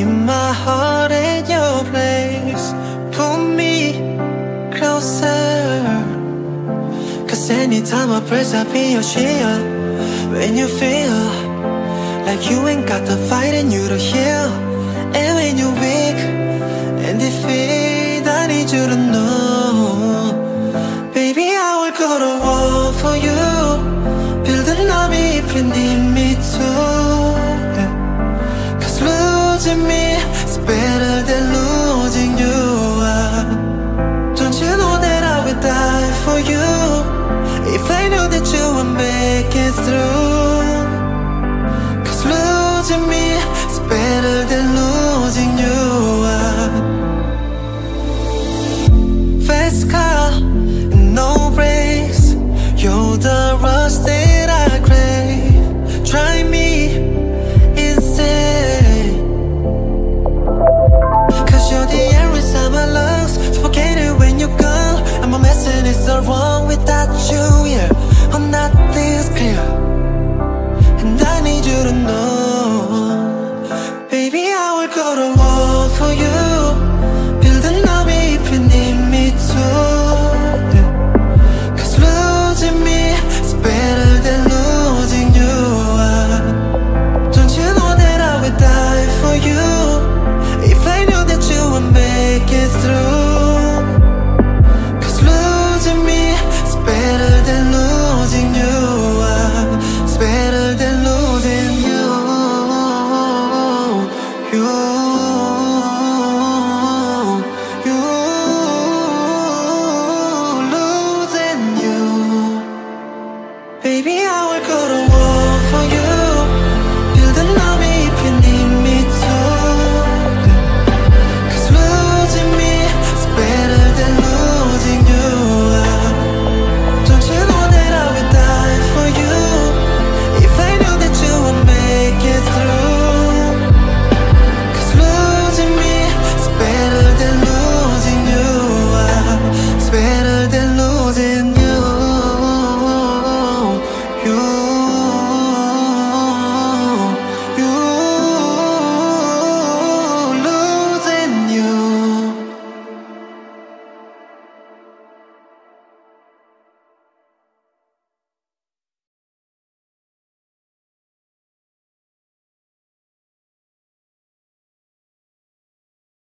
In my heart at your place Pull me closer. Cause anytime I press I be your shield When you feel like you ain't got the fight and you to heal And when you're weak and defeat I need you to know Baby I will go to war for you. Build an army if you need me to losing me. It's better than losing you Don't you know that I would die for you? If I knew that you would make it through. Cause losing me is better than losing you Fast car, no brakes You're the rush wrong without you, yeah. I'm clear, and I need you to know. baby.